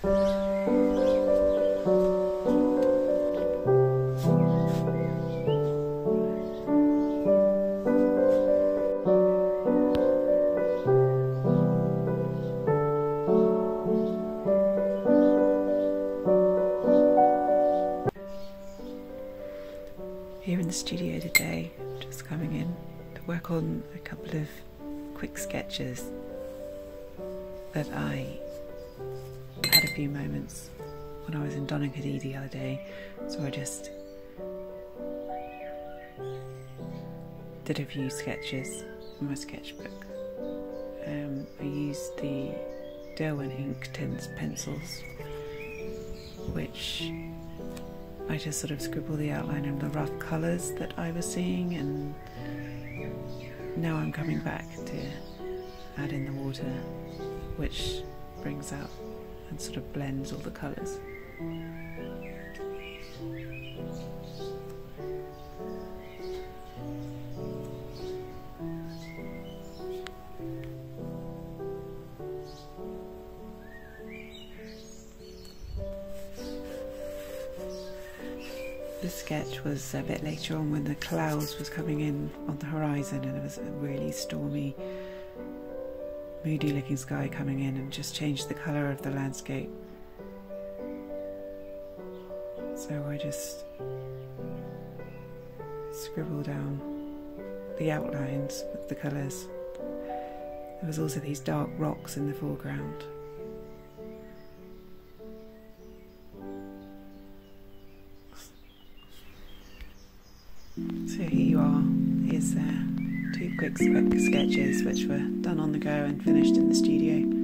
Here in the studio today, just coming in to work on a couple of quick sketches that I few moments when I was in Donaghadee the other day, so I just did a few sketches in my sketchbook. Um, I used the Derwent Inktense pencils, which I just sort of scribbled the outline of the rough colours that I was seeing, and now I'm coming back to add in the water, which brings out and sort of blends all the colours. The sketch was a bit later on when the clouds was coming in on the horizon and it was a really stormy, moody looking sky coming in and just changed the colour of the landscape. So I just scribbled down the outlines with the colours. There was also these dark rocks in the foreground. So here you are. Here's uh, two quick uh, sketches which were done on the go and finished in the studio.